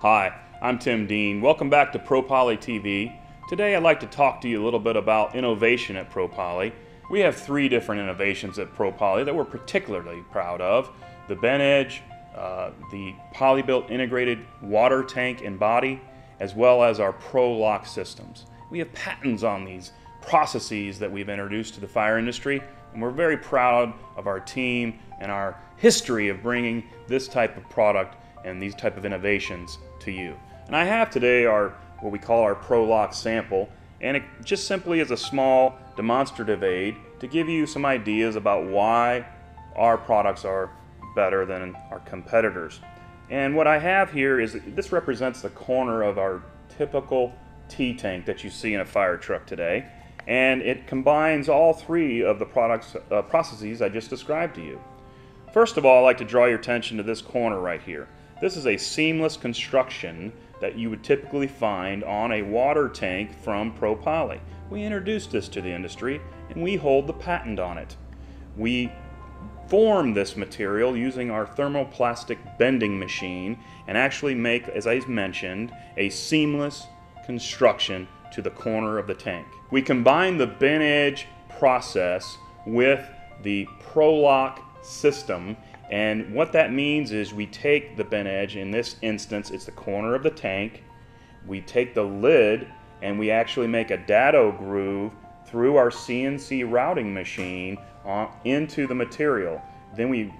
Hi, I'm Tim Dean. Welcome back to ProPoly TV. Today I'd like to talk to you a little bit about innovation at ProPoly. We have three different innovations at ProPoly that we're particularly proud of. The Ben Edge, uh, the PolyBilt integrated water tank and body, as well as our ProLock systems. We have patents on these processes that we've introduced to the fire industry, and we're very proud of our team and our history of bringing this type of product and these type of innovations to you. And I have today our what we call our ProLock sample, and it just simply is a small demonstrative aid to give you some ideas about why our products are better than our competitors. And what I have here is this represents the corner of our typical T-tank that you see in a fire truck today. And it combines all three of the products, uh, processes I just described to you. First of all, I'd like to draw your attention to this corner right here. This is a seamless construction that you would typically find on a water tank from ProPoly. We introduced this to the industry and we hold the patent on it. We form this material using our thermoplastic bending machine and actually make, as I mentioned, a seamless construction to the corner of the tank. We combine the Ben Edge process with the ProLock system and what that means is we take the Ben Edge, in this instance, it's the corner of the tank. We take the lid and we actually make a dado groove through our CNC routing machine on, into the material. Then we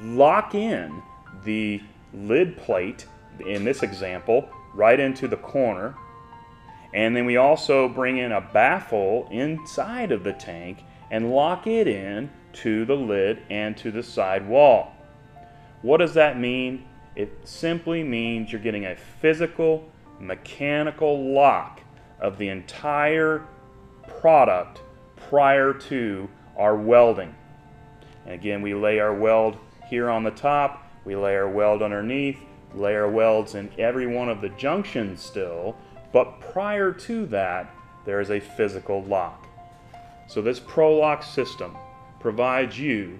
lock in the lid plate, in this example, right into the corner. And then we also bring in a baffle inside of the tank and lock it in to the lid and to the side wall. What does that mean? It simply means you're getting a physical, mechanical lock of the entire product prior to our welding. And again, we lay our weld here on the top, we lay our weld underneath, lay our welds in every one of the junctions still, but prior to that, there is a physical lock. So this ProLock system provides you,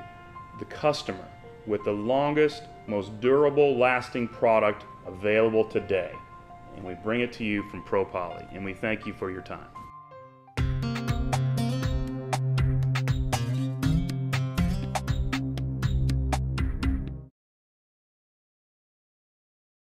the customer, with the longest, most durable, lasting product available today. And we bring it to you from ProPoly. And we thank you for your time.